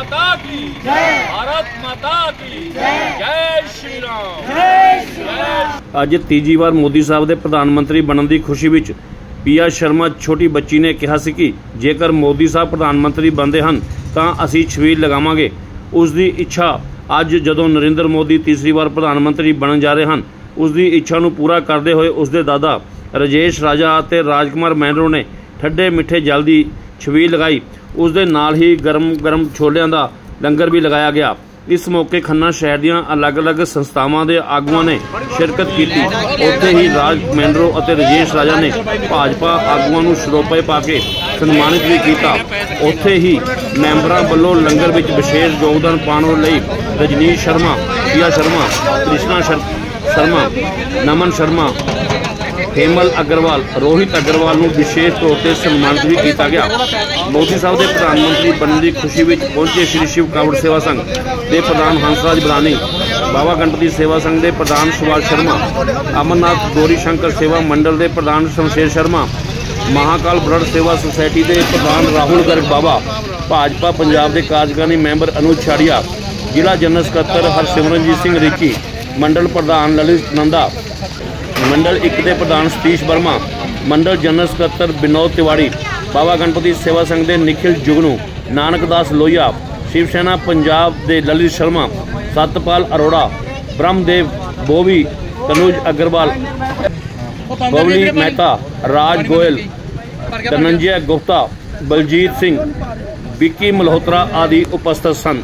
माता की भारत माता की जय श्री राम जय ਅੱਜ ਤੀਜੀ ਵਾਰ ਮੋਦੀ ਸਾਹਿਬ ਦੇ ਪ੍ਰਧਾਨ ਮੰਤਰੀ ਬਣਨ ਦੀ ਖੁਸ਼ੀ ਵਿੱਚ ਪੀਆ ਸ਼ਰਮਾ ਛੋਟੀ ਬੱਚੀ ਨੇ ਕਿਹਾ ਸੀ ਕਿ ਜੇਕਰ ਮੋਦੀ ਸਾਹਿਬ ਪ੍ਰਧਾਨ ਮੰਤਰੀ ਬਣਦੇ ਹਨ ਤਾਂ ਅਸੀਂ ਛਬੀਲ ਲਗਾਵਾਂਗੇ ਉਸ ਦੀ ਇੱਛਾ ਅੱਜ ਜਦੋਂ ਨਰਿੰਦਰ ਮੋਦੀ ਤੀਸਰੀ ਵਾਰ ਪ੍ਰਧਾਨ ਮੰਤਰੀ ਬਣਨ ਜਾ ਰਹੇ ਹਨ ਉਸ ਦੀ ਇੱਛਾ ਨੂੰ ਪੂਰਾ ਕਰਦੇ ਹੋਏ ਉਸ ਦੇ ਦਾਦਾ ਰਜੇਸ਼ ਰਾਜਾ ਅਤੇ ਰਾਜਕੁਮਾਰ ਮਹਿੰਦਰੋ ਨੇ ਠੱਡੇ ਮਿੱਠੇ ਜਲ ਦੀ ਛਬੀਲ ਲਗਾਈ ਉਸ ਦੇ ਨਾਲ ਹੀ ਗਰਮ ਗਰਮ ਛੋਲਿਆਂ ਦਾ ਲੰਗਰ ਵੀ ਲਗਾਇਆ ਗਿਆ। ਇਸ ਮੌਕੇ ਖੰਨਾ ਸ਼ਹਿਰ ਦੀਆਂ ਅਲੱਗ-ਅਲੱਗ ਸੰਸਥਾਵਾਂ ਦੇ ਆਗੂਆਂ ਨੇ ਸ਼ਿਰਕਤ ਕੀਤੀ। ਉੱਥੇ ਹੀ ਰਾਜ ਮੈਂਡਰੋ ਅਤੇ ਰਜੇਸ਼ ਰਾਜਾ ਨੇ ਭਾਜਪਾ ਆਗੂਆਂ ਨੂੰ ਸ਼ਰੋਪੇ ਪਾ ਕੇ ਸਨਮਾਨਿਤ ਵੀ ਕੀਤਾ। ਉੱਥੇ ਹੀ ਮੈਂਬਰਾਂ ਵੱਲੋਂ ਲੰਗਰ ਵਿੱਚ ਵਿਸ਼ੇਸ਼ ਯੋਗਦਾਨ ਪਾਉਣ ਲਈ ਰਜਨੀਸ਼ ਸ਼ਰਮਾ, ਪ੍ਰਿਆ ਸ਼ਰਮਾ, ਕ੍ਰਿਸ਼ਨਾ ਸ਼ਰ- ਸ਼ਰਮਾ, ਨਮਨ ਸ਼ਰਮਾ ਹੇਮਲ ਅਗਰਵਾਲ, ਰੋਹਿਤ ਅਗਰਵਾਲ ਨੂੰ ਵਿਸ਼ੇਸ਼ ਤੌਰ ਤੇ ਸਨਮਾਨਿਤ ਵੀ ਕੀਤਾ ਗਿਆ। ਮੋਦੀ ਸਾਹਿਬ ਦੇ ਪ੍ਰਧਾਨ ਮੰਤਰੀ ਬਣਨ ਦੀ ਖੁਸ਼ੀ ਵਿੱਚ ਪਹੁੰਚੇ ਸ਼੍ਰੀ ਸ਼ਿਵ ਕਾਵੜ ਸੇਵਾ ਸੰਘ ਦੇ ਪ੍ਰਧਾਨ ਹੰਸਰਾਜ ਬਰਾਨੀ ਬਾਬਾ ਗਣਪਤੀ ਸੇਵਾ ਸੰਘ ਦੇ ਪ੍ਰਧਾਨ ਸੁਭਾਸ਼ ਸ਼ਰਮਾ, ਅਮਰਨਾਥ ਗੋਰੀ ਸ਼ੰਕਰ ਸੇਵਾ ਮੰਡਲ ਦੇ ਪ੍ਰਧਾਨ ਸ਼ਮਸ਼ੇਰ ਸ਼ਰਮਾ, ਮਹਾਕਾਲ ਬਲੱਡ ਸੇਵਾ ਸੁਸਾਇਟੀ ਦੇ ਪ੍ਰਧਾਨ ਰਾਹੁਲ ਗਰਗ ਬਾਬਾ ਭਾਜਪਾ ਪੰਜਾਬ ਦੇ ਕਾਰਜਕਾਰੀ ਮੈਂਬਰ ਅਨੁਜ ਛਾੜੀਆ, ਜ਼ਿਲ੍ਹਾ ਜਨਰਲ ਸਕੱਤਰ ਹਰਸਿਮਰਨਜੀਤ ਸਿੰਘ ਰਿੱਕੀ, ਮੰਡਲ ਪ੍ਰਧਾਨ ਲਲਿਤ ਨੰਦਾ ਮੰਡਲ 1 ਦੇ ਪ੍ਰਧਾਨ ਸਤੀਸ਼ ਵਰਮਾ, ਮੰਡਲ ਜਨਰਲ ਸਕੱਤਰ ਵਿਨੋਦ ਤਿਵਾੜੀ, ਬਾਬਾ ਗਣਪਤੀ ਸੇਵਾ ਸੰਘ ਦੇ ਨਿਖਿਲ ਜੁਗਨੂ, ਨਾਨਕ ਦਾਸ ਲੋਹੀਆ ਸ਼ਿਵ ਸੈਨਾ ਪੰਜਾਬ ਦੇ ਲਲਿਤ ਸ਼ਰਮਾ, ਸਤਪਾਲ ਅਰੋੜਾ, ਬ੍ਰਹਮਦੇਵ ਬੋਵੀ, ਤਨੂਜ ਅਗਰਵਾਲ ਬਬਲੀ ਮਹਿਤਾ, ਰਾਜ ਗੋਇਲ ਧਨੰਜय ਗੁਪਤਾ, ਬਲਜੀਤ ਸਿੰਘ, ਵਿੱਕੀ ਮਲਹੋਤਰਾ ਆਦਿ ਉਪਸਥਿਤ ਸਨ।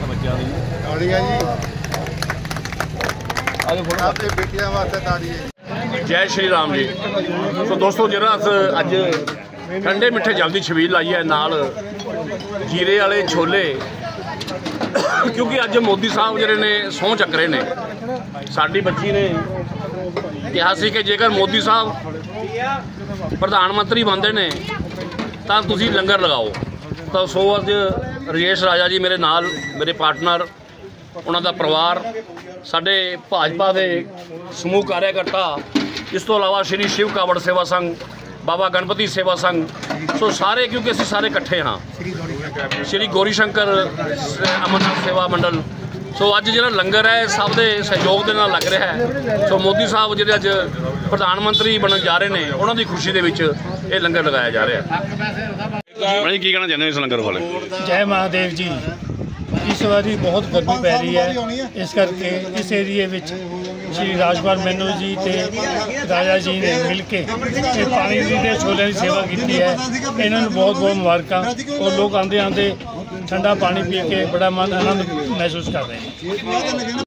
ਤਾੜੀਆਂ ਜੀ। ਆਪਣੇ ਬੇਟੀਆਂ ਵਾਸਤੇ ਤਾੜੀਏ ਜੈ। ਸ਼੍ਰੀ ਰਾਮ ਜੀ। ਸੋ ਦੋਸਤੋ ਜਿਹੜਾ ਅਸ ਅੱਜ ਠੰਡੇ ਮਿੱਠੇ ਜਲਦੀ ਛਬੀਲ ਲਾਈ ਹੈ ਨਾਲ ਜੀਰੇ ਵਾਲੇ ਛੋਲੇ। ਕਿਉਂਕਿ ਅੱਜ ਮੋਦੀ ਸਾਹਿਬ ਜਿਹੜੇ ਨੇ ਸਹੁੰ ਚੱਕ ਰਹੇ ਨੇ। ਸਾਡੀ ਬੱਚੀ ਨੇ ਕਿਹਾ ਸੀ ਕਿ ਜੇਕਰ ਮੋਦੀ ਸਾਹਿਬ ਪ੍ਰਧਾਨ ਮੰਤਰੀ ਬਣਦੇ ਨੇ ਤਾਂ ਤੁਸੀਂ ਲੰਗਰ ਲਗਾਓ। ਤਾਂ ਸੋ ਅੱਜ ਰਜੇਸ਼ ਰਾਜਾ ਜੀ ਮੇਰੇ ਨਾਲ, ਮੇਰੇ ਪਾਰਟਨਰ ਉਹਨਾਂ ਦਾ ਪਰਿਵਾਰ, ਸਾਡੇ ਭਾਜਪਾ ਦੇ ਸਮੂਹ ਕਾਰਿਆਕਰਤਾ, ਇਸ ਤੋਂ ਇਲਾਵਾ ਸ਼੍ਰੀ ਸ਼ਿਵ ਕਾਵੜ ਸੇਵਾ ਸੰਘ, ਬਾਬਾ ਗਣਪਤੀ ਸੇਵਾ ਸੰਘ, ਸੋ ਸਾਰੇ ਕਿਉਂਕਿ ਅਸੀਂ ਸਾਰੇ ਇਕੱਠੇ ਹਾਂ। ਸ਼੍ਰੀ ਗੋਰੀ ਸ਼ੰਕਰ ਅਮਰਨਾਥ ਸੇਵਾ ਮੰਡਲ, ਸੋ ਅੱਜ ਜਿਹੜਾ ਲੰਗਰ ਹੈ, ਸਭ ਦੇ ਸਹਿਯੋਗ ਦੇ ਨਾਲ ਲੱਗ ਰਿਹਾ ਹੈ। ਸੋ ਮੋਦੀ ਸਾਹਿਬ ਜਿਹੜੇ ਅੱਜ ਪ੍ਰਧਾਨ ਮੰਤਰੀ ਬਣਨ ਜਾ ਰਹੇ ਨੇ, ਉਹਨਾਂ ਦੀ ਖੁਸ਼ੀ ਦੇ ਵਿੱਚ ਇਹ ਲੰਗਰ ਲਗਾਇਆ ਜਾ ਰਿਹਾ ਹੈ। ਭਾਈ ਕੀ ਕਹਿਣਾ ਚਾਹੁੰਦੇ ਹੋ ਇਸ ਲੰਗਰ ਬਾਰੇ ਜੈ ਮਹਾਦੇਵ ਜੀ। ਇਸ ਵਾਰੀ ਬਹੁਤ ਗਰਮੀ ਪੈ ਰਹੀ ਹੈ। ਇਸ ਕਰਕੇ ਇਸ ਏਰੀਏ ਵਿੱਚ ਸ਼੍ਰੀ ਰਾਜਪਾਲ ਮੈਨੂੰ ਜੀ ਤੇ ਰਾਜਾ ਜੀ ਨੇ ਮਿਲ ਕੇ ਇਹ ਪਾਣੀ ਦੀ ਤੇ ਛੋਲਿਆਂ ਦੀ ਸੇਵਾ ਕੀਤੀ ਹੈ। ਇਹਨਾਂ ਨੂੰ ਬਹੁਤ ਬਹੁਤ ਮੁਬਾਰਕਾਂ। ਔਰ ਲੋਕ ਆਂਦੇ ਆਂਦੇ ਠੰਡਾ ਪਾਣੀ ਪੀ ਕੇ ਬੜਾ ਮਨ ਆਨੰਦ ਮਹਿਸੂਸ ਕਰ ਰਹੇ ਹਨ